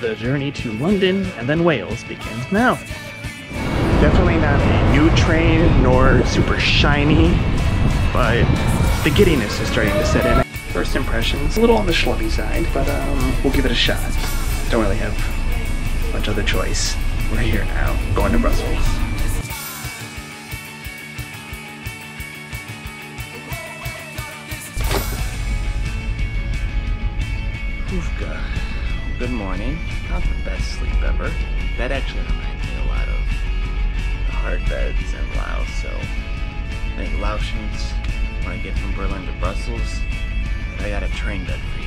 The journey to London and then Wales begins now. Definitely not a new train nor super shiny, but the giddiness is starting to set in. First impressions, a little on the schlubby side, but um, we'll give it a shot. Don't really have much other choice. We're here now, going to Brussels. Oofka. Good morning. Not the best sleep ever. That actually reminds me a lot of the hard beds in Laos, so I think Laotians, when I get from Berlin to Brussels, I got a train bed for you.